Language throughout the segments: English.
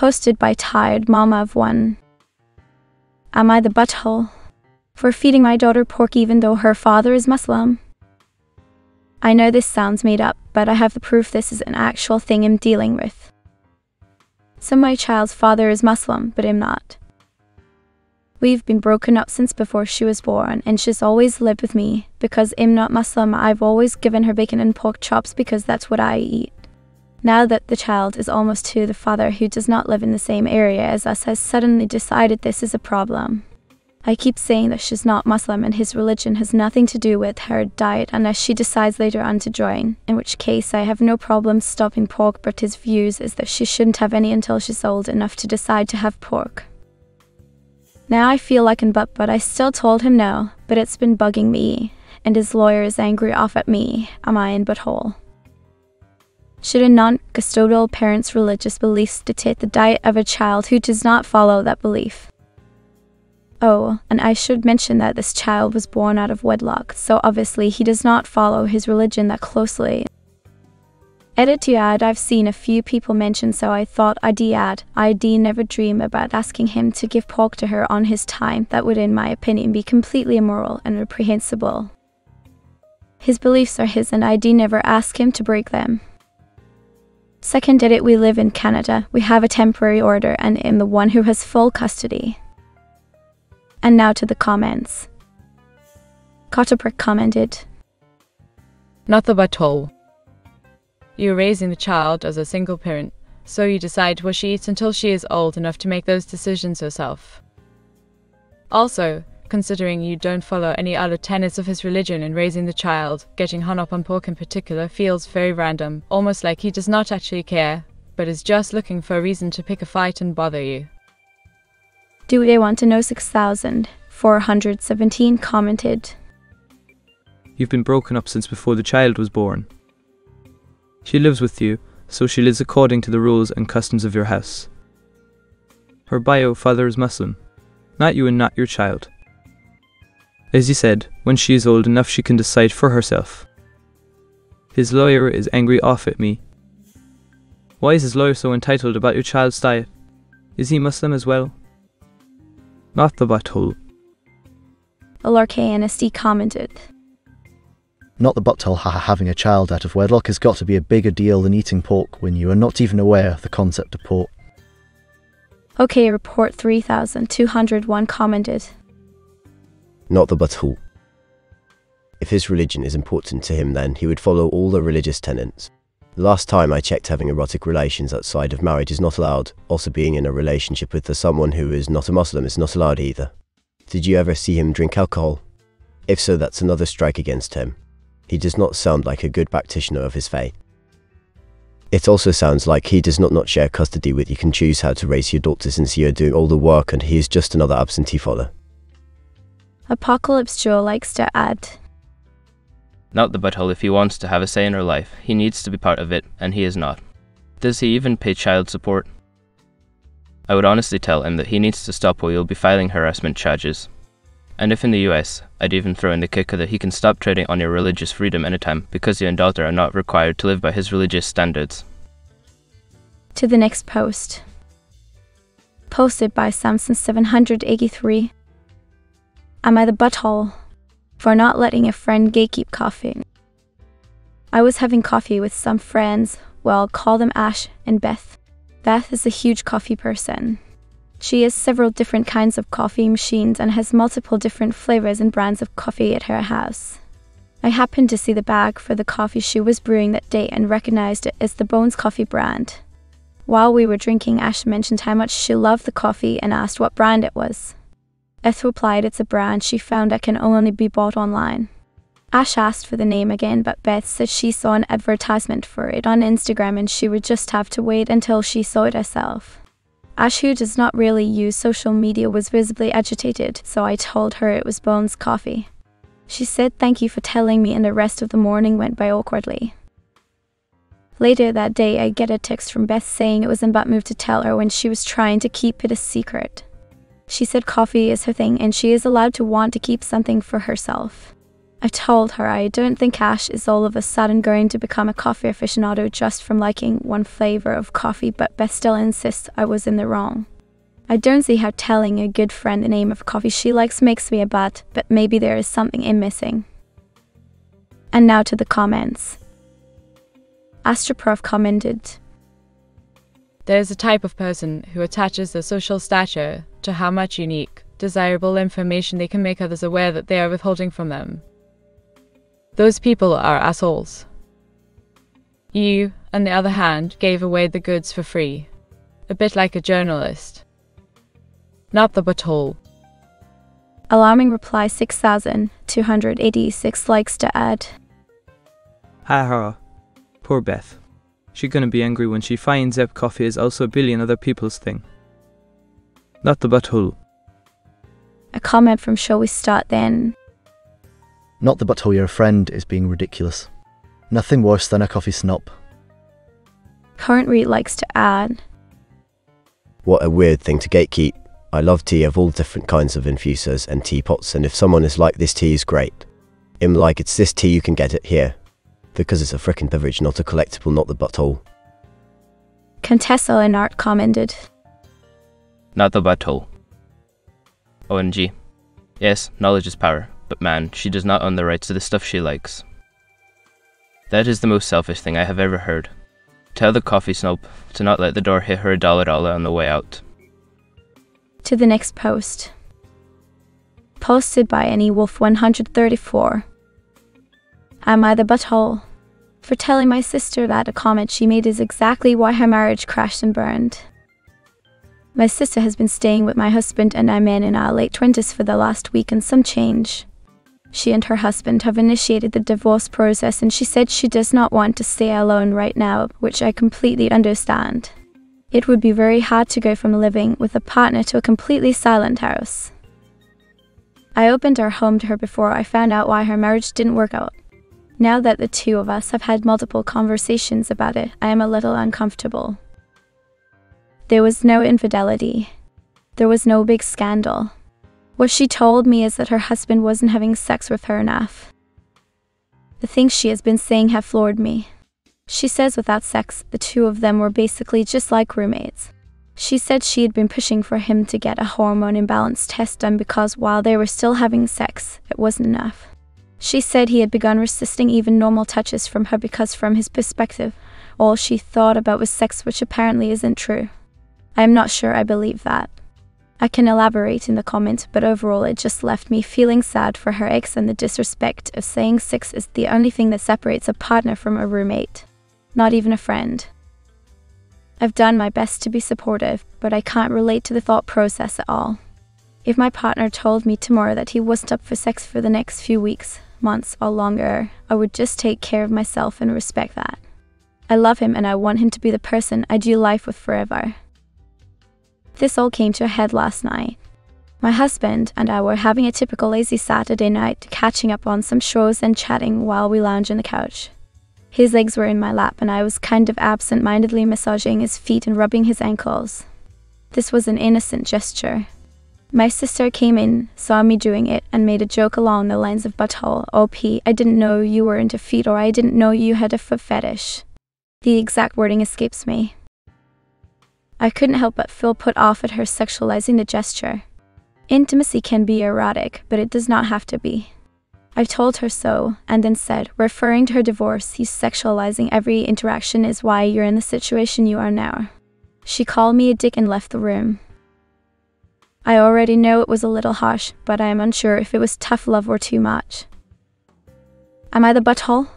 Posted by Tired Mama of One. Am I the butthole? For feeding my daughter pork even though her father is Muslim? I know this sounds made up, but I have the proof this is an actual thing I'm dealing with. So my child's father is Muslim, but I'm not. We've been broken up since before she was born, and she's always lived with me. Because I'm not Muslim, I've always given her bacon and pork chops because that's what I eat. Now that the child is almost two, the father, who does not live in the same area as us, has suddenly decided this is a problem. I keep saying that she's not Muslim and his religion has nothing to do with her diet unless she decides later on to join, in which case I have no problem stopping pork, but his views is that she shouldn't have any until she's old enough to decide to have pork. Now I feel like an butt, but I still told him no, but it's been bugging me, and his lawyer is angry off at me. Am I in butthole? Should a non custodial parent's religious beliefs dictate the diet of a child who does not follow that belief? Oh, and I should mention that this child was born out of wedlock, so obviously he does not follow his religion that closely. Edit to add, I've seen a few people mention, so I thought I'd. I'd never dream about asking him to give pork to her on his time. That would, in my opinion, be completely immoral and reprehensible. His beliefs are his, and I'd never ask him to break them. Second, edit, we live in Canada. We have a temporary order, and am the one who has full custody. And now to the comments. Cotterprick commented, Not the butthole. You're raising the child as a single parent, so you decide what she eats until she is old enough to make those decisions herself. Also, considering you don't follow any other tenets of his religion in raising the child, getting hung up on pork in particular feels very random, almost like he does not actually care, but is just looking for a reason to pick a fight and bother you. Do they want to know 6,417 commented. You've been broken up since before the child was born. She lives with you, so she lives according to the rules and customs of your house. Her bio father is Muslim, not you and not your child. As he said, when she is old enough, she can decide for herself. His lawyer is angry off at me. Why is his lawyer so entitled about your child's diet? Is he Muslim as well? Not the butthole. LRKNSD commented. Not the butthole ha having a child out of wedlock has got to be a bigger deal than eating pork when you are not even aware of the concept of pork. OK Report 3201 commented. Not the butthole. If his religion is important to him, then he would follow all the religious tenets. The last time I checked, having erotic relations outside of marriage is not allowed. Also, being in a relationship with someone who is not a Muslim is not allowed either. Did you ever see him drink alcohol? If so, that's another strike against him. He does not sound like a good practitioner of his faith. It also sounds like he does not not share custody with you can choose how to raise your daughter since you are doing all the work and he is just another absentee father. Apocalypse Joe likes to add. Not the butthole if he wants to have a say in her life. He needs to be part of it, and he is not. Does he even pay child support? I would honestly tell him that he needs to stop or you'll be filing harassment charges. And if in the US, I'd even throw in the kicker that he can stop trading on your religious freedom anytime because you and daughter are not required to live by his religious standards. To the next post. Posted by Samson783. Am I the butthole for not letting a friend gatekeep coughing? I was having coffee with some friends, well, call them Ash and Beth. Beth is a huge coffee person. She has several different kinds of coffee machines and has multiple different flavors and brands of coffee at her house. I happened to see the bag for the coffee she was brewing that day and recognized it as the Bones Coffee brand. While we were drinking, Ash mentioned how much she loved the coffee and asked what brand it was. Beth replied it's a brand she found that can only be bought online. Ash asked for the name again, but Beth said she saw an advertisement for it on Instagram and she would just have to wait until she saw it herself. Ash, who does not really use social media, was visibly agitated, so I told her it was Bones Coffee. She said thank you for telling me, and the rest of the morning went by awkwardly. Later that day, I get a text from Beth saying it was in move to tell her when she was trying to keep it a secret. She said coffee is her thing and she is allowed to want to keep something for herself. I told her I don't think Ash is all of a sudden going to become a coffee aficionado just from liking one flavor of coffee, but Beth still insists I was in the wrong. I don't see how telling a good friend the name of coffee she likes makes me a butt, but maybe there is something in missing. And now to the comments. Astroprof commented, There is a type of person who attaches their social stature to how much unique, desirable information they can make others aware that they are withholding from them. Those people are assholes. You, on the other hand, gave away the goods for free, a bit like a journalist. Not the butthole. Alarming reply 6286 likes to add. Ha ha. Poor Beth. She's gonna be angry when she finds out coffee is also a billion other people's thing. Not the butthole. A comment from Shall We Start Then. Not the butthole your friend is being ridiculous. Nothing worse than a coffee snob. Current read likes to add. What a weird thing to gatekeep. I love tea of all different kinds of infusers and teapots, and if someone is like this tea is great. I'm like it's this tea you can get it here. Because it's a frickin' beverage, not a collectible, not the butthole. Contessa and Art commented. Not the butthole. OMG. Yes, knowledge is power, but man, she does not own the rights to the stuff she likes. That is the most selfish thing I have ever heard. Tell the coffee snob to not let the door hit her a dollar dollar on the way out. To the next post. Posted by Annie Wolf 134. Am I the butthole? For telling my sister that a comment she made is exactly why her marriage crashed and burned. My sister has been staying with my husband and I'm in our late 20s for the last week and some change. She and her husband have initiated the divorce process and she said she does not want to stay alone right now, which I completely understand. It would be very hard to go from living with a partner to a completely silent house. I opened our home to her before I found out why her marriage didn't work out. Now that the two of us have had multiple conversations about it, I am a little uncomfortable. There was no infidelity. There was no big scandal. What she told me is that her husband wasn't having sex with her enough. The things she has been saying have floored me. She says without sex, the two of them were basically just like roommates. She said she had been pushing for him to get a hormone imbalance test done because while they were still having sex, it wasn't enough. She said he had begun resisting even normal touches from her because, from his perspective, all she thought about was sex, which apparently isn't true. I am not sure I believe that. I can elaborate in the comment, but overall it just left me feeling sad for her ex and the disrespect of saying sex is the only thing that separates a partner from a roommate, not even a friend. I've done my best to be supportive, but I can't relate to the thought process at all. If my partner told me tomorrow that he wasn't up for sex for the next few weeks, months, or longer, I would just take care of myself and respect that. I love him and I want him to be the person I do life with forever. This all came to a head last night. My husband and I were having a typical lazy Saturday night, catching up on some shows and chatting while we lounged on the couch. His legs were in my lap, and I was kind of absent mindedly massaging his feet and rubbing his ankles. This was an innocent gesture. My sister came in, saw me doing it, and made a joke along the lines of butthole, OP, I didn't know you were into feet, or I didn't know you had a foot fetish. The exact wording escapes me. I couldn't help but feel put off at her sexualizing the gesture. Intimacy can be erotic, but it does not have to be. I told her so, and then said, referring to her divorce, he's sexualizing every interaction is why you're in the situation you are now. She called me a dick and left the room. I already know it was a little harsh, but I am unsure if it was tough love or too much. Am I the butthole?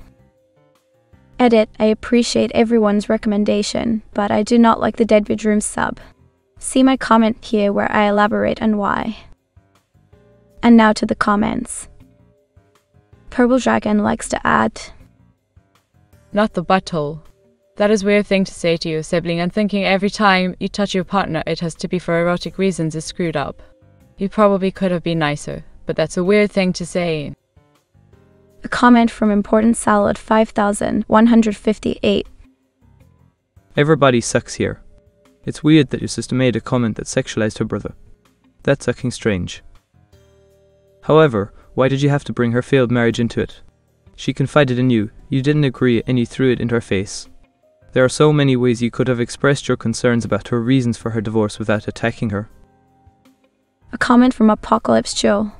Edit, I appreciate everyone's recommendation, but I do not like the dead bedroom sub. See my comment here where I elaborate on why. And now to the comments. Purple Dragon likes to add, Not the butthole. That is weird thing to say to your sibling, and thinking every time you touch your partner it has to be for erotic reasons is screwed up. You probably could have been nicer, but that's a weird thing to say. A comment from Important Salad 5158. Everybody sucks here. It's weird that your sister made a comment that sexualized her brother. That's fucking strange. However, Why did you have to bring her failed marriage into it? She confided in you, you didn't agree, and you threw it into her face. There are so many ways you could have expressed your concerns about her reasons for her divorce without attacking her. A comment from Apocalypse Joe.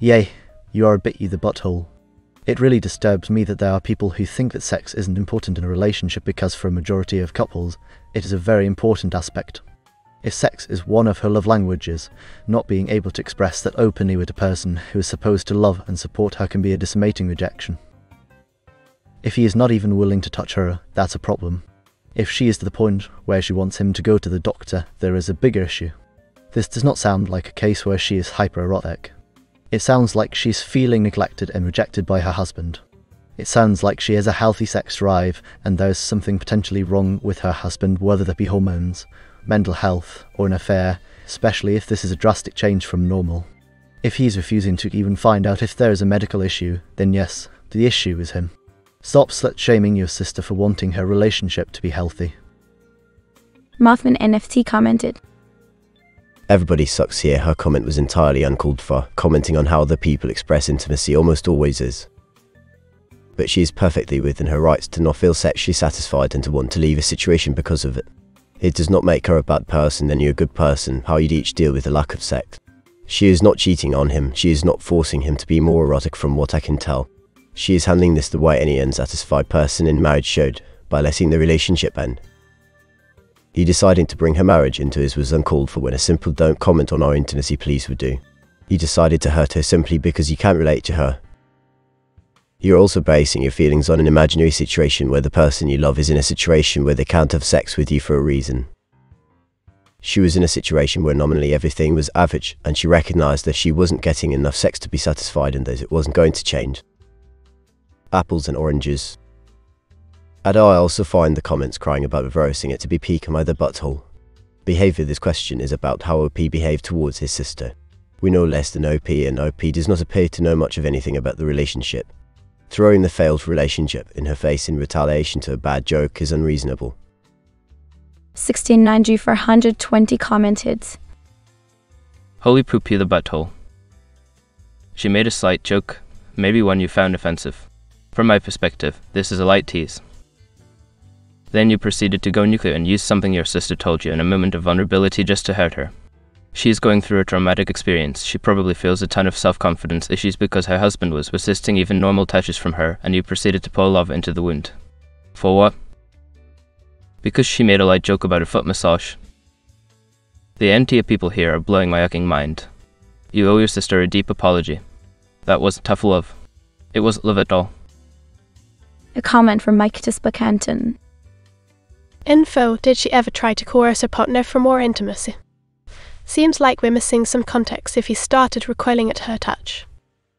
Yay, you are a bit you the butthole. It really disturbs me that there are people who think that sex isn't important in a relationship because for a majority of couples, it is a very important aspect. If sex is one of her love languages, not being able to express that openly with a person who is supposed to love and support her can be a decimating rejection. If he is not even willing to touch her, that's a problem. If she is to the point where she wants him to go to the doctor, there is a bigger issue. This does not sound like a case where she is hypererotic. It sounds like she's feeling neglected and rejected by her husband. It sounds like she has a healthy sex drive and there's something potentially wrong with her husband, whether that be hormones, mental health, or an affair, especially if this is a drastic change from normal. If he's refusing to even find out if there is a medical issue, then yes, the issue is him. Stop slut shaming your sister for wanting her relationship to be healthy. Mothman NFT commented. Everybody sucks here. Her comment was entirely uncalled for, commenting on how other people express intimacy almost always is. But she is perfectly within her rights to not feel sexually satisfied and to want to leave a situation because of it. It does not make her a bad person and you a good person, how you'd each deal with the lack of sex. She is not cheating on him, she is not forcing him to be more erotic from what I can tell. She is handling this the way any unsatisfied person in marriage should, by letting the relationship end. He deciding to bring her marriage into his was uncalled for when a simple don't comment on our intimacy please would do. He decided to hurt her simply because he can't relate to her. You're also basing your feelings on an imaginary situation where the person you love is in a situation where they can't have sex with you for a reason. She was in a situation where nominally everything was average and she recognised that she wasn't getting enough sex to be satisfied and that it wasn't going to change. Apples and oranges, and I also find the comments crying about reversing it to be peak am I the butthole. Behaviour this question is about how OP behaved towards his sister. We know less than OP and OP does not appear to know much of anything about the relationship. Throwing the failed relationship in her face in retaliation to a bad joke is unreasonable. 1690 for 120 commented. Holy poop you the butthole. She made a slight joke, maybe one you found offensive. From my perspective, this is a light tease. Then you proceeded to go nuclear and use something your sister told you in a moment of vulnerability just to hurt her. She is going through a traumatic experience. She probably feels a ton of self confidence issues because her husband was resisting even normal touches from her, and you proceeded to pour love into the wound. For what? Because she made a light joke about a foot massage. The NTA people here are blowing my yucking mind. You owe your sister a deep apology. That wasn't tough love. It wasn't love at all. A comment from Mike Tispacanton. Info Did she ever try to coerce her partner for more intimacy? Seems like we're missing some context if he started recoiling at her touch.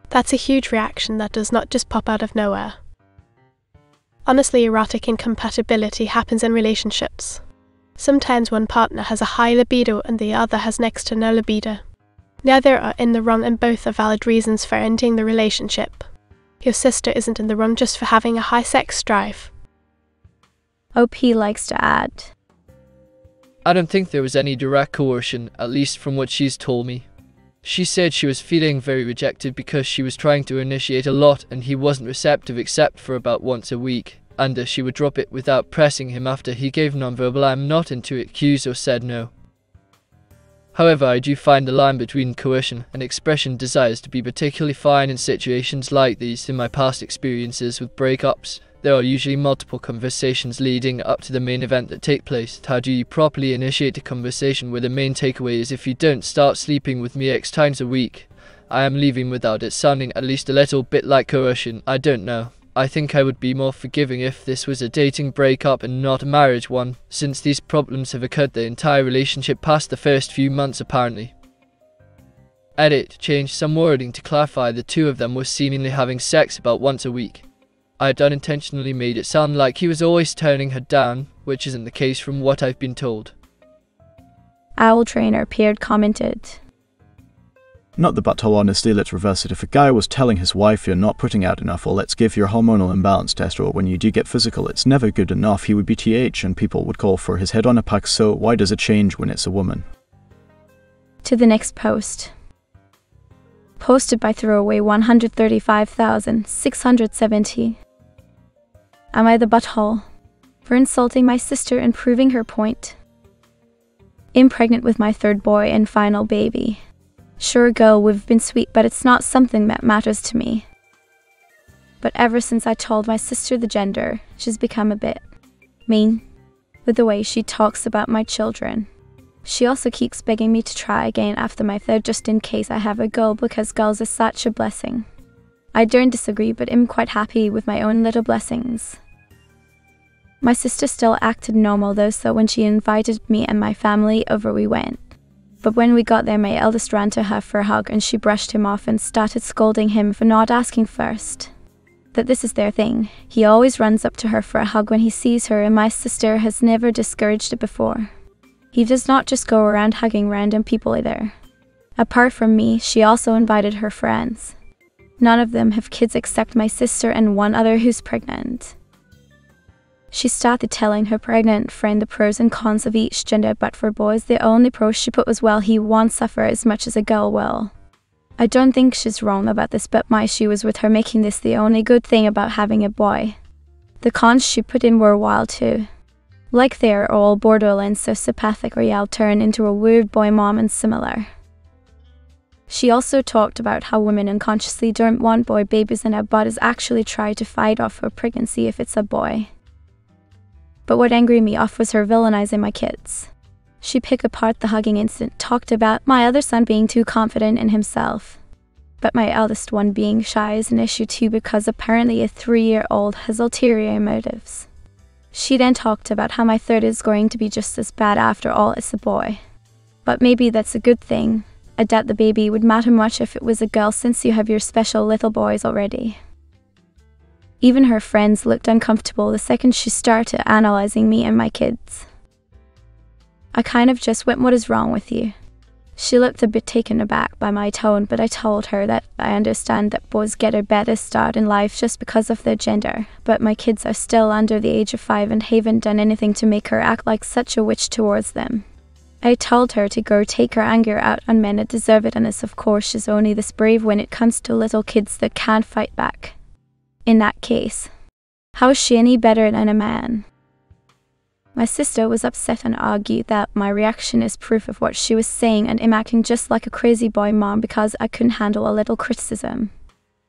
That's a huge reaction that does not just pop out of nowhere. Honestly, erotic incompatibility happens in relationships. Sometimes one partner has a high libido and the other has next to no libido. Neither are in the wrong and both are valid reasons for ending the relationship. Your sister isn't in the wrong just for having a high sex drive. OP likes to add. I don't think there was any direct coercion, at least from what she's told me. She said she was feeling very rejected because she was trying to initiate a lot and he wasn't receptive except for about once a week, and uh, she would drop it without pressing him after he gave nonverbal I'm not into it cues or said no. However, I do find the line between coercion and expression desires to be particularly fine in situations like these in my past experiences with breakups there are usually multiple conversations leading up to the main event that take place. How do you properly initiate a conversation where the main takeaway is if you don't start sleeping with me X times a week, I am leaving without it sounding at least a little bit like coercion. I don't know. I think I would be more forgiving if this was a dating breakup and not a marriage one, since these problems have occurred the entire relationship past the first few months apparently. Edit, change some wording to clarify the two of them were seemingly having sex about once a week. I had unintentionally made it sound like he was always turning her down, which isn't the case from what I've been told. Owl Trainer appeared commented. Not the butthole honesty, let's reverse it. If a guy was telling his wife you're not putting out enough, or let's give your hormonal imbalance test, or when you do get physical, it's never good enough, he would be TH and people would call for his head on a pack, so why does it change when it's a woman? To the next post. Posted by throwaway 135,670. Am I the butthole? For insulting my sister and proving her point. Impregnant with my third boy and final baby. Sure, girl, we've been sweet, but it's not something that matters to me. But ever since I told my sister the gender, she's become a bit mean with the way she talks about my children. She also keeps begging me to try again after my third just in case I have a girl because girls are such a blessing. I don't disagree, but am quite happy with my own little blessings. My sister still acted normal though, so when she invited me and my family over, we went. But when we got there, my eldest ran to her for a hug and she brushed him off and started scolding him for not asking first. That this is their thing. He always runs up to her for a hug when he sees her, and my sister has never discouraged it before. He does not just go around hugging random people either. Apart from me, she also invited her friends. None of them have kids except my sister and one other who's pregnant. She started telling her pregnant friend the pros and cons of each gender, but for boys, the only pro she put was well, he won't suffer as much as a girl will. I don't think she's wrong about this, but my issue was with her making this the only good thing about having a boy. The cons she put in were wild too. Like they're all borderline sociopathic or you'll turn into a weird boy mom and similar. She also talked about how women unconsciously don't want boy babies and our bodies actually try to fight off her pregnancy if it's a boy. But what angered me off was her villainizing my kids. She picked apart the hugging incident, talked about my other son being too confident in himself. But my eldest one being shy is an issue too because apparently a three year old has ulterior motives. She then talked about how my third is going to be just as bad after all as a boy. But maybe that's a good thing. I doubt the baby would matter much if it was a girl since you have your special little boys already. Even her friends looked uncomfortable the second she started analyzing me and my kids. I kind of just went, What is wrong with you? She looked a bit taken aback by my tone, but I told her that I understand that boys get a better start in life just because of their gender, but my kids are still under the age of five and haven't done anything to make her act like such a witch towards them. I told her to go take her anger out on men that deserve it, and as of course she's only this brave when it comes to little kids that can't fight back in that case. How is she any better than a man? My sister was upset and argued that my reaction is proof of what she was saying and I'm acting just like a crazy boy mom because I couldn't handle a little criticism.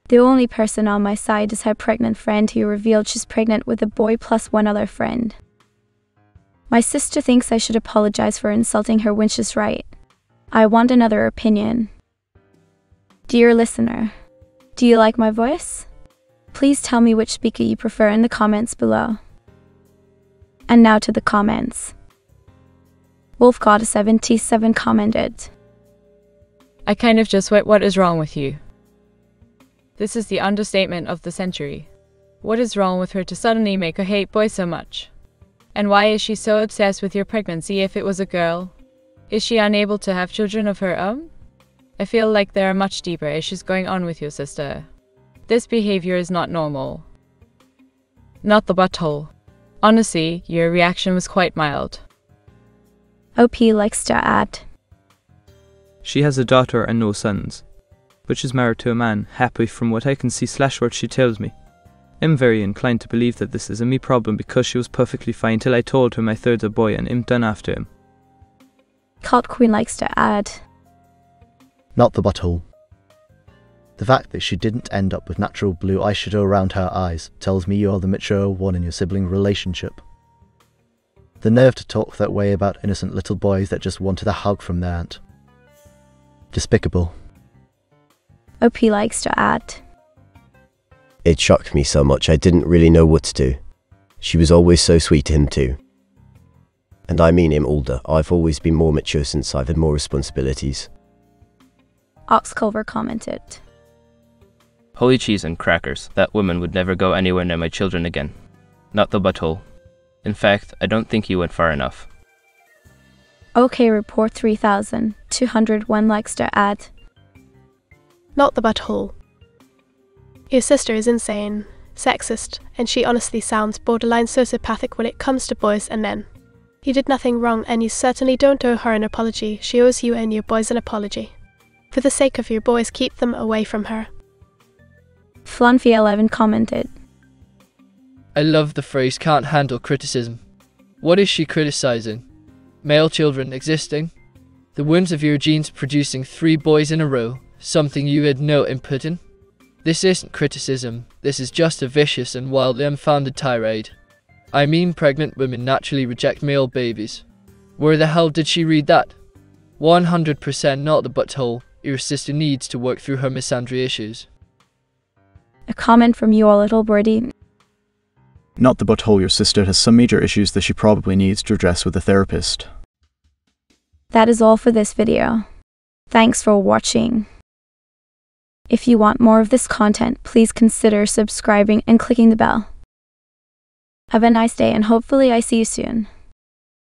The only person on my side is her pregnant friend who revealed she's pregnant with a boy plus one other friend. My sister thinks I should apologize for insulting her when she's right. I want another opinion. Dear listener, do you like my voice? Please tell me which speaker you prefer in the comments below. And now to the comments. WolfGod77 commented. I kind of just went, What is wrong with you? This is the understatement of the century. What is wrong with her to suddenly make her hate boys so much? And why is she so obsessed with your pregnancy if it was a girl? Is she unable to have children of her own? I feel like there are much deeper issues going on with your sister. This behavior is not normal. Not the butthole. Honestly, your reaction was quite mild. OP likes to add. She has a daughter and no sons, but she's married to a man, happy from what I can see slash what she tells me. I'm very inclined to believe that this is a me problem because she was perfectly fine till I told her my third's a boy and I'm done after him. Cult Queen likes to add. Not the butthole. The fact that she didn't end up with natural blue eyeshadow around her eyes tells me you're the mature one in your sibling relationship. The nerve to talk that way about innocent little boys that just wanted a hug from their aunt. Despicable. OP likes to add. It shocked me so much I didn't really know what to do. She was always so sweet to him too. And I mean him older. I've always been more mature since I've had more responsibilities. Oxculver commented. Holy cheese and crackers, that woman would never go anywhere near my children again. Not the butthole. In fact, I don't think you went far enough. OK Report 3201 likes to add. Not the butthole. Your sister is insane, sexist, and she honestly sounds borderline sociopathic when it comes to boys and men. You did nothing wrong, and you certainly don't owe her an apology. She owes you and your boys an apology. For the sake of your boys, keep them away from her. Flunfy11 commented. I love the phrase can't handle criticism. What is she criticizing? Male children existing? The wounds of your genes producing three boys in a row, something you had no input in? This isn't criticism, this is just a vicious and wildly unfounded tirade. I mean, pregnant women naturally reject male babies. Where the hell did she read that? 100% not the butthole, your sister needs to work through her misandry issues. A comment from you all little birdie. Not the butthole, your sister has some major issues that she probably needs to address with a therapist. That is all for this video. Thanks for watching. If you want more of this content, please consider subscribing and clicking the bell. Have a nice day and hopefully I see you soon.